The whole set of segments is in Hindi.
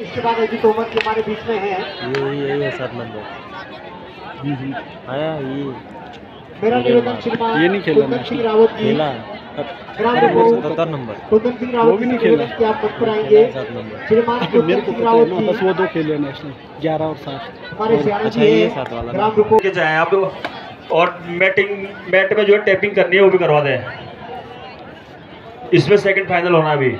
इसके बाद अजीत तोमर के हमारे बीच में है। ये ये ये सात नंबर। आया ये। मेरा निवेदन श्रीमान ये नहीं खेला कुंदन सिंह रावत जी सत्तर नंबर। कुंदन सिंह रावत भी नहीं खेला। कि आप मंच पर आएँगे। सात नंबर। श्रीमान कुंदन सिंह है रावत बस वो दो खेले नेशनल ग्यारह और सात। हमारे सियाना अच्छा, जी है। ग्राम रिपोर्ट के जाएँ आप और मैटिंग मैट में जो है टैपिंग करनी है वो भी करवा दें। इसमें सेकंड फाइनल होना है अभी।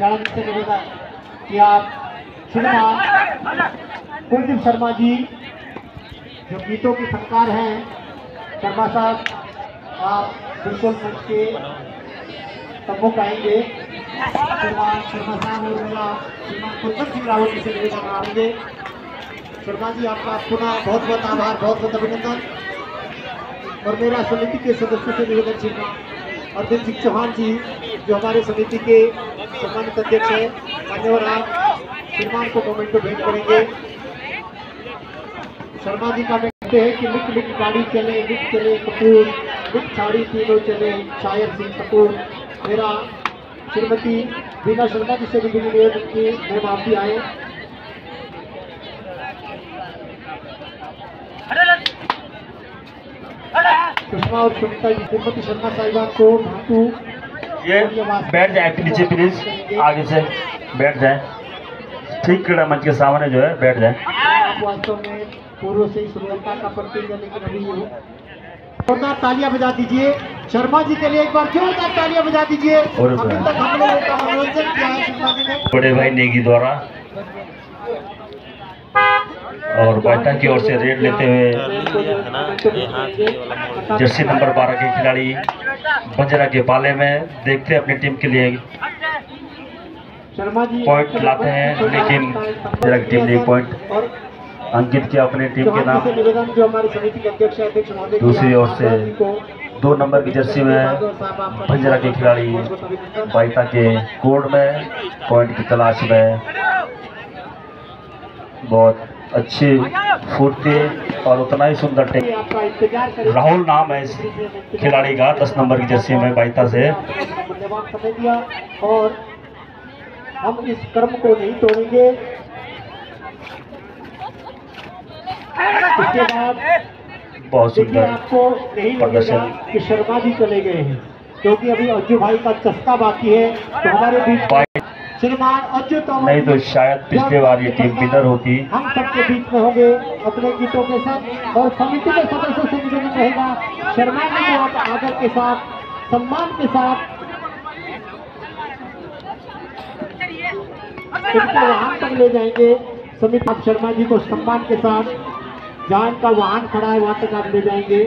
जी से निवेदन कि आप श्रीमान कुलदीप शर्मा जी, जो गीतों के फनकार हैं, शर्मा साहब, आप बिल्कुल मंच के सम्मुख आएँगे श्रीमान शर्मा साहब और मेरा श्रीमान कुंदन सिंह रावत जी से निवेदन आएँगे शर्मा जी, आपका पुनः बहुत बहुत आभार, बहुत बहुत अभिनंदन। और मेरा समिति के सदस्यों से निवेदन श्रीमान अरविंद सिंह चौहान जी, जो हमारे समिति के सम्मानित अध्यक्ष हैं। मान्यवर आप श्रीमान को मोमेंटो भेंट करेंगे। शर्मा जी का मैं कहते हैं कि लिख लिख गाड़ी चले लिख चले कपूर लिख साड़ी तीनों चले, शायर सिंह कपूर। मेरा श्रीमती बीना शर्मा जी से भी निवेदन की आप भी आए सुषमा और सुनीता जी, श्रीमती शर्मा साहिबा को, धातु ये बैठ जाए नीचे प्लीज़। आगे से बैठ जाए। ठीक क्रीड़ा मंच के सामने जो है बैठ जाए। आप वास्तव में पूर्व से ही श्रीलंका का प्रतीक है लेकिन अभी ये जोरदार तालियाँ बजा दीजिए शर्मा जी के लिए। एक बार जोरदार तालियाँ बजा दीजिए और अभी तक हम लोगों का मनोरंजन किया है शर्मा जी ने बड़े भाई नेगी द्वारा और बैठक की ओर से रेड लेते हुए जर्सी नंबर 12 के खिलाड़ी बंजरा के पाले में देखते हैं अपनी टीम के लिए पॉइंट लाते हैं लेकिन बंजरा की टीम ने पॉइंट अंकित किया अपनी टीम के नाम। दूसरी ओर से दो नंबर की जर्सी में बंजरा के खिलाड़ी बाइता के कोड में पॉइंट की तलाश में। बहुत अच्छी फुर्ती और उतना ही सुंदर टेक राहुल नाम है इस खिलाड़ी का दस नंबर की जर्सी में बाइता से और हम इस कर्म को नहीं तोड़ेंगे इसके बाद बहुत सुंदर आपको नहीं प्रदर्शन। कि शर्मा जी चले गए हैं क्योंकि अभी अज्जू भाई का चस्का बाकी है तो हमारे बीच श्रीमान अज्जू तो नहीं तो शायद पिछले बार ये टीम विनर होती। हम सबके बीच में होंगे अपने गीतों के साथ और समिति के सदस्यों से निवेदन रहेगा। शर्मा जी को आप आदर के साथ सम्मान के साथ। इनको वाहन तक ले जाएँगे। समिति आप शर्मा जी को सम्मान के साथ जहाँ इनका वाहन खड़ा है वहाँ तक आप ले जाएँगे।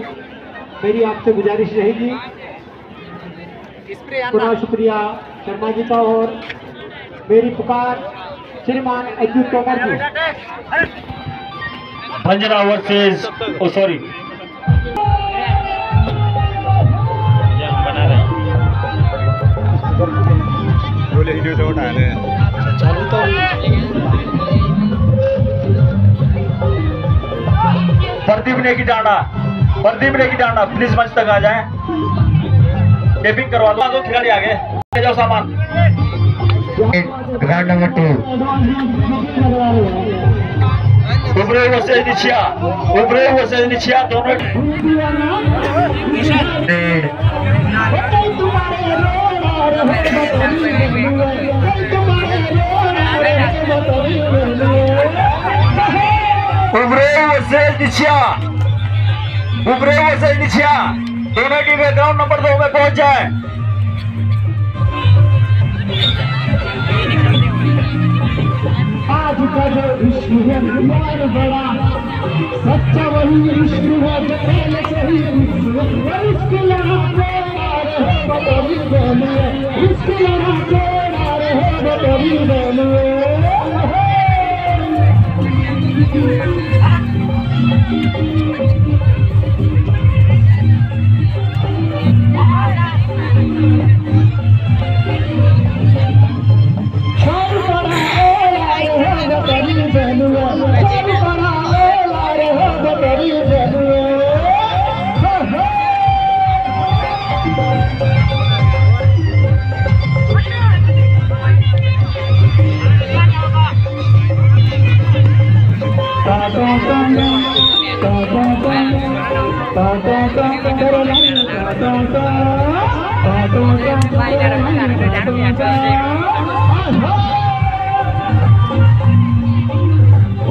मेरी आपसे गुजारिश रहेगी। पुनः शुक्रिया शर्मा जी का और मेरी पुकार, श्रीमान अज्जू तोमर जी। Banjara versus oh, sorry. ये हम बना रहे हैं प्रदीप ने की डांडा, प्रदीप ने की डांडा प्लीज़ मंच तक आ जाए। टेपिंग करवा दो। खिलाड़ी आगे। ले जाओ सामान। उबरे वर्सेस निचिया निचिया दोनों निचिया दोनों टीमें ग्राउंड नंबर दो में पहुँच जाए आज का जो विष्णु है बार बड़ा। सच्चा वही विष्णु है जो पहले से ही। है इसके यहाँ जोड़ा रहे बतौरी बने इसके यहाँ जोड़ा रहे बतौरी बहने।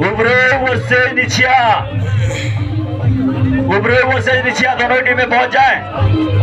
उभरे मुझसे निचिया उभरे निचिया दोनों टीमें पहुँच जाए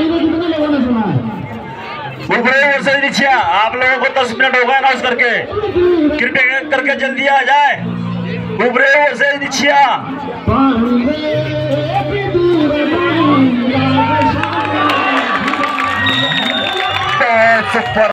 लोगों ने सुना है। आप लोगों को दस मिनट होगा उस करके। कृपया करके जल्दी आ जाए। उभरे और दीक्षिया सुपर।